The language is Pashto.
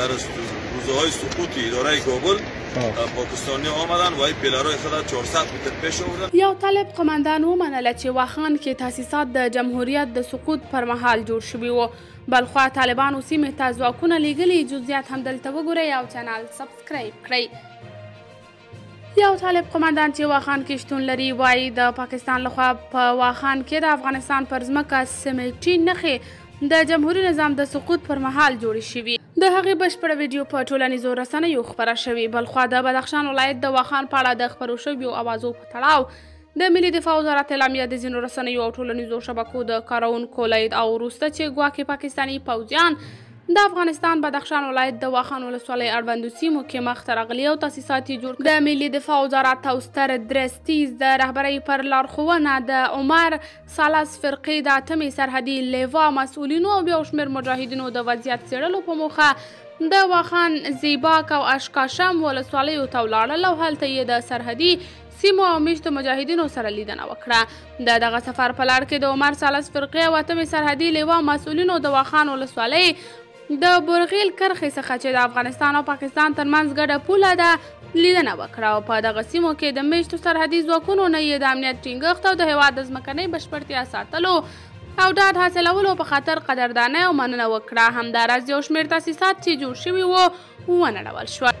در روزه های سقوطی اداره گوگل پاکستانی آمدن و این پیلارای خود 400 متر پیش آوردن یو طالب قماندان ومنله چې واخان کې تاسیسات د جمهوریت د سقوط پر مهال جوړ شوي وو بلخوا طالبانو سیمې ته ځواکونه لیږلي جزئیات هم دلته وګورئ او چینل سبسکرایب کړئ یو طالب قوماندان چې واخان کې شتون لري وایي د پاکستان لخوا په واخان کې د افغانستان پر ځمکه سیمټي نښې د جمهوریت نظام د سقوط پر مهال جوړې شوي د هغې بشپړه ویډیو په ټولنیزو رسنیو خبره شوې بلخوا د بدخشان ولایت د واخان په اړه د خبرو شویو اوازو په تړاو د ملي دفاع وزارت اعلامیه د ځینو رسنیو او ټولنیزو شبکو د کارونکو له ادعا وروسته چې ګواکې پاکستاني پوځیان د افغانستان بدخشان ولایت د واخان ولسوالۍ اړوندو سیمو کې مخته راغلي او تاسیسات یې جوړ د ملي دفاع وزارت او ستر درستیز د رهبرۍ پر لارښوونه د عمر سالس فرقې د اتمې سرحدي لیوا مسؤلینو او بیا شمېر مجاهدینو د وضعیت څېړلو په موخه د واخان زیباک او اشکاشم ولسوالیو ته ولاړل او هلته یې د سرحدي سیمو او میشتو مجاهدینو سره لیدنه وکړه د دغه سفر په لړ کې د عمر سالس فرقې او اتمې سرحدي لیوا مسؤلینو د واخان ولسوالۍ د برغیل کرخې څخه چې د افغانستان او پاکستان ترمنځ ګډه پوله ده لیدنه وکړه او په دغه سیمو کې د میشتو سرحدي ځواکونو نه یې د امنیت ټینګښت او د هیواد د ځمکنۍ بشپړتیا ساتلو او ډاډ حاصلولو په خاطر قدردانه او مننه وکړه همداراز یو شمیر تاسیسات چې جوړ شوي وو ونړول شول